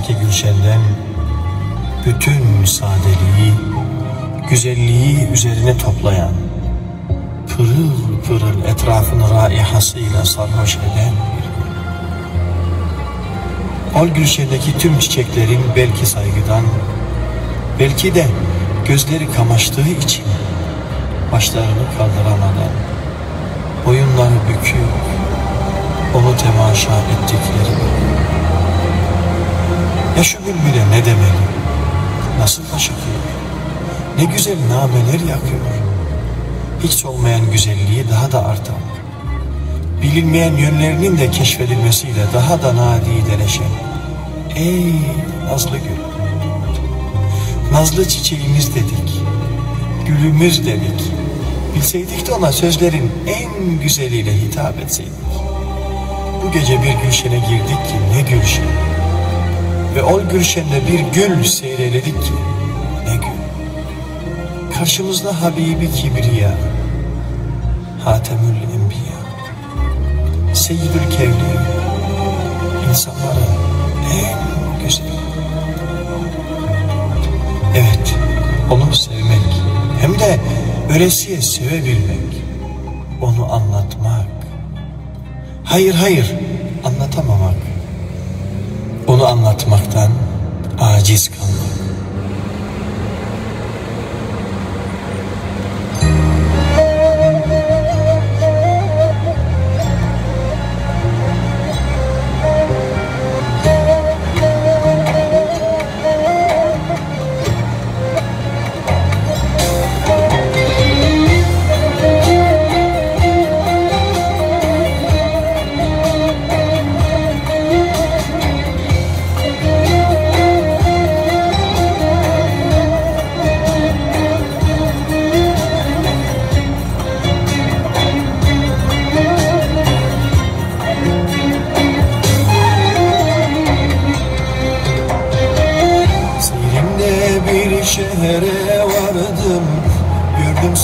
arasındaki gülşenden bütün sadeliği, güzelliği üzerine toplayan, pırıl pırıl etrafını raihasıyla sarhoş eden. Ol gülşendeki tüm çiçeklerin belki saygıdan, belki de gözleri kamaştığı için başlarını kaldıramadan, boyunları büküyor, onu temaşa ettikleri. Ya şu bülbüle ne demeli, nasıl aşıkıyor, ne güzel nameler yakıyor. Hiç olmayan güzelliği daha da artan, bilinmeyen yönlerinin de keşfedilmesiyle daha da nadideleşen. Ey nazlı gül, nazlı çiçeğimiz dedik, gülümüz dedik. Bilseydik de ona sözlerin en güzeliyle hitap etseydik. Bu gece bir gülşene girdik ki ne gülşen. Ve ol gülşende bir gül seyreledik ki ne gül. Karşımızda Habibi Kibriya, Hatemül Enbiya, Seyyidül Kevli, insanların en güzeli. Evet, onu sevmek, hem de ölesiye sevebilmek, onu anlatmak. Hayır hayır, anlatamamak. Onu anlatmaktan aciz kalmak.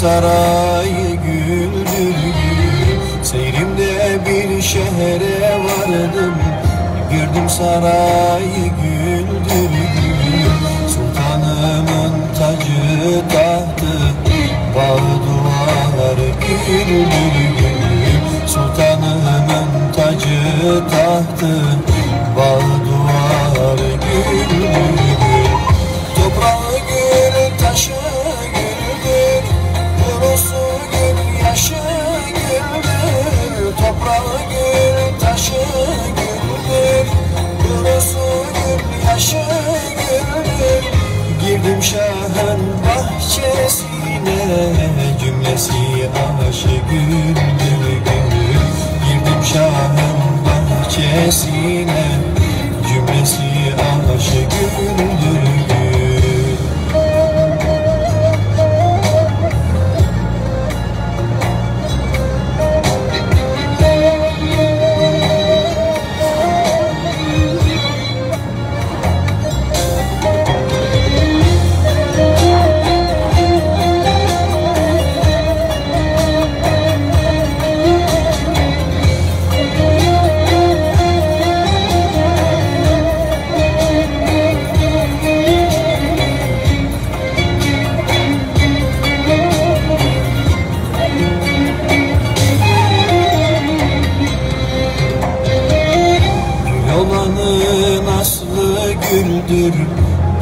Sarayı güldür gül Seyrimde bir şehre vardım. Gördüm sarayı güldür gül Sultanımın tacı tahtı Bağı duvarı güldür gül Sultanımın tacı tahtı bahçesine Cümlesi aşı güldür güldür Girdim şahın bahçesine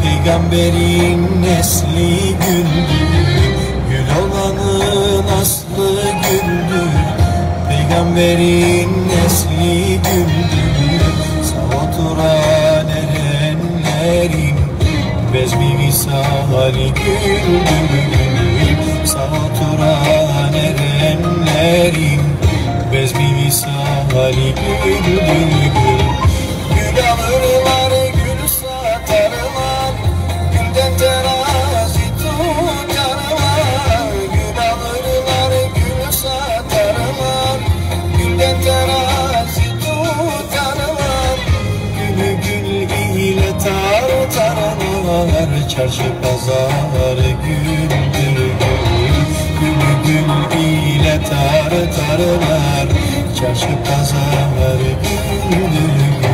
Peygamberin nesli güldür Gül olanın aslı güldür Peygamberin nesli güldür Sağ oturan erenlerin Bezmi visali güldür Sağ oturan erenlerin Bezmi visali güldür Her çarşı pazar güldür gül gül ile tar tarlar çarşı pazar güldür gül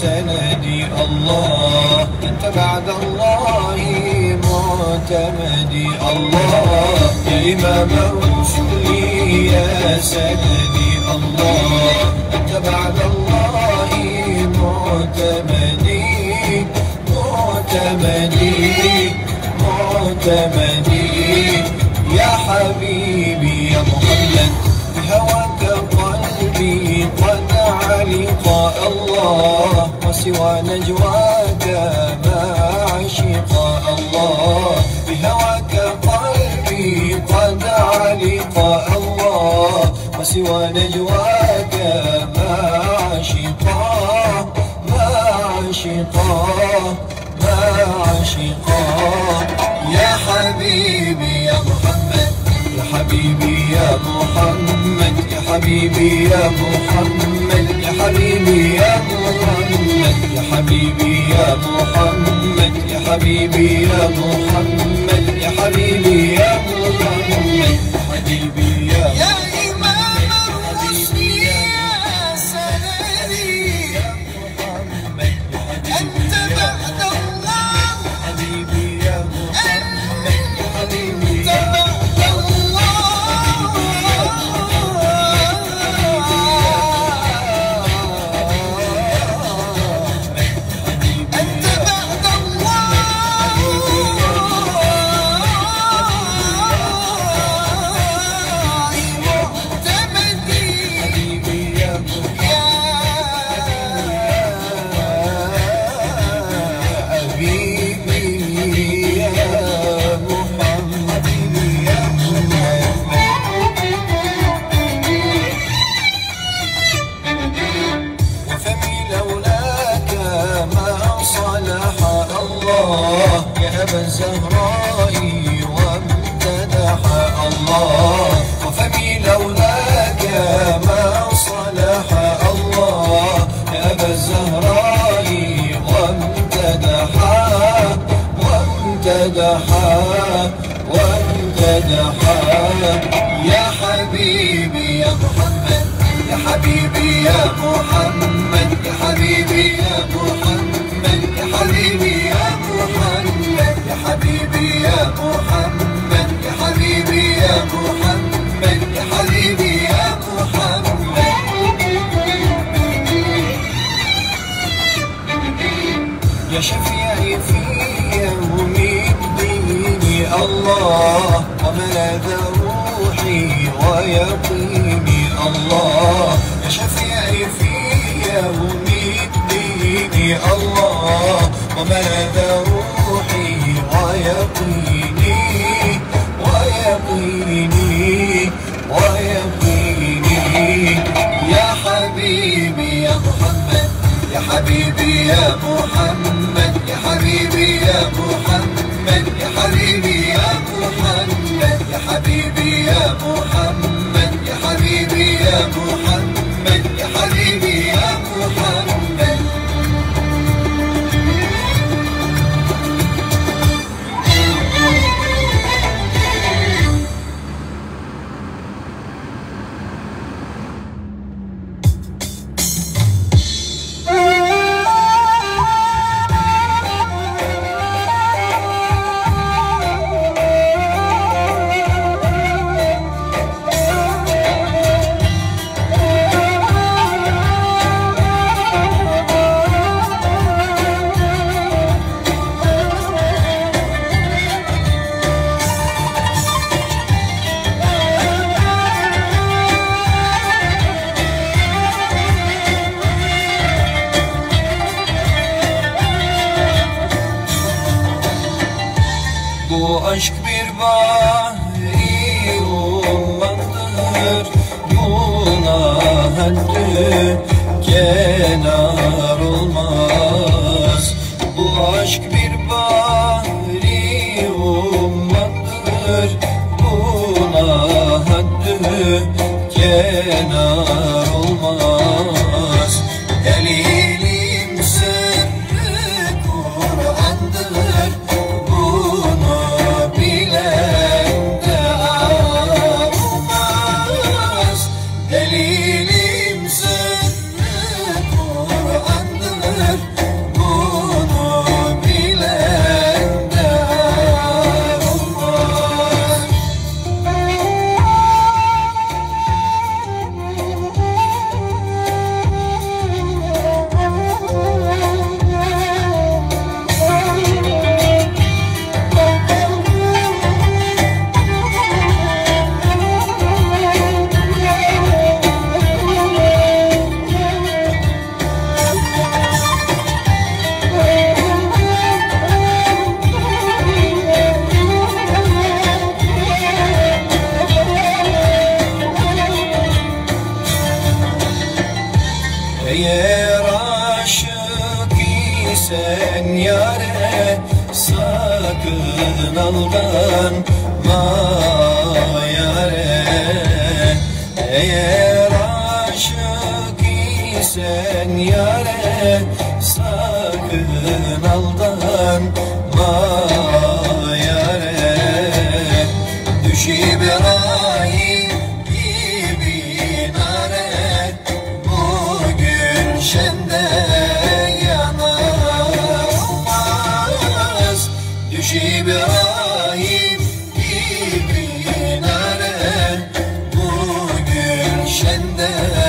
سندي الله. أنت بعد الله معتمدي الله. يا إمام الرسل يا سندي الله. أنت بعد الله معتمدي. معتمدي. معتمدي. وسوى نجواك ما عشق الله. بهواك قلبي قد علق الله. وسوى نجواك ما عشق ما عشق ما عشق يا حبيبي يا محمد يا حبيبي يا محمد يا حبيبي يا محمد يا حبيبي يا محمد. يا حبيبي يا محمد يا حبيبي يا محمد. يا محمد يا حبيبي يا محمد يا حبيبي يا محمد يا حبيبي يا محمد يا حبيبي يا محمد يا حبيبي يا محمد يا حبيبي يا محمد. يا شفيعي في يوم الدين الله وملاذ روحي ويقيني. الله يا شفيعي في يوم الدين الله وملاذ روحي ويقيني ويقيني ويقيني. يا حبيبي يا محمد يا حبيبي يا محمد. Pernambuco. tahammülü kenar olmaz. Bu aşk bir bahri ummattır Buna haddü kenar sen yare Sakın aldanma yare. Eğer aşık isen yare Sakın aldanma senden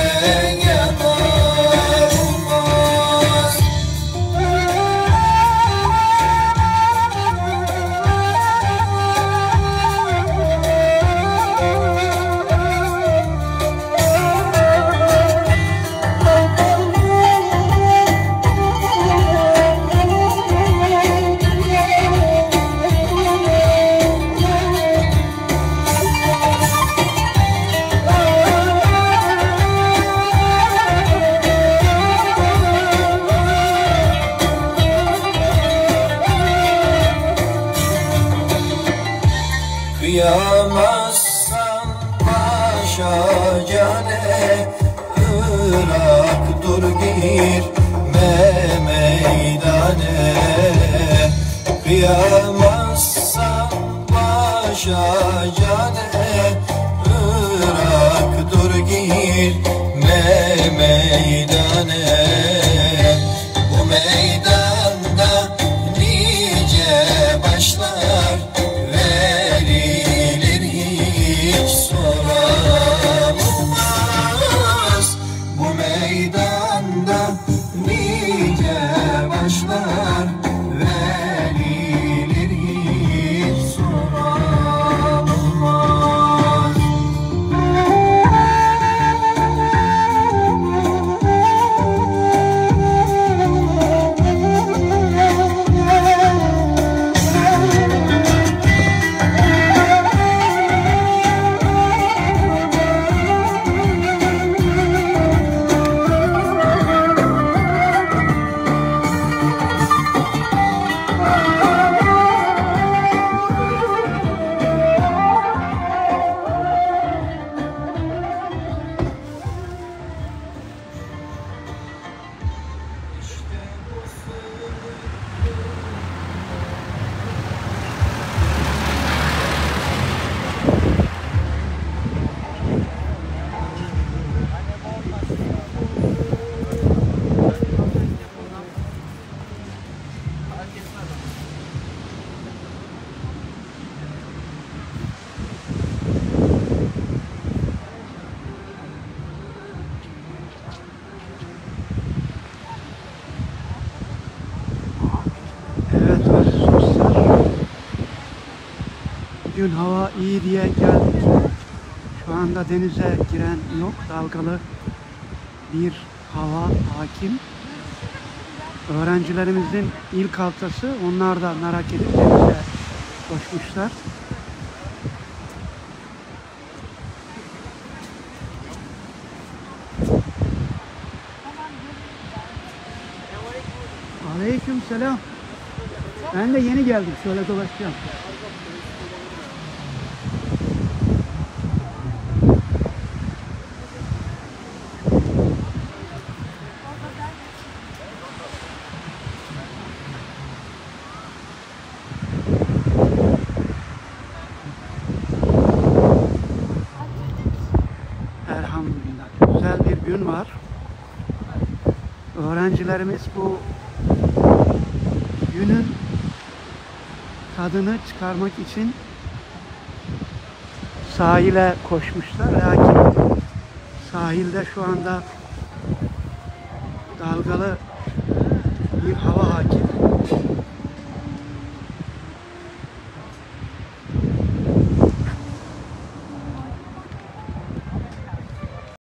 Kıyamazsan başa cane Irak dur girme meydane. Kıyamazsan başa cane Irak dur girme meydane. dün hava iyi diye geldik. Şu anda denize giren yok. Dalgalı bir hava hakim. Öğrencilerimizin ilk haftası onlar da merak edip denize koşmuşlar. Aleyküm selam. Ben de yeni geldim. Şöyle dolaşacağım. Gün var. Öğrencilerimiz bu günün tadını çıkarmak için sahile koşmuşlar. Lakin sahilde şu anda dalgalı bir hava hakim.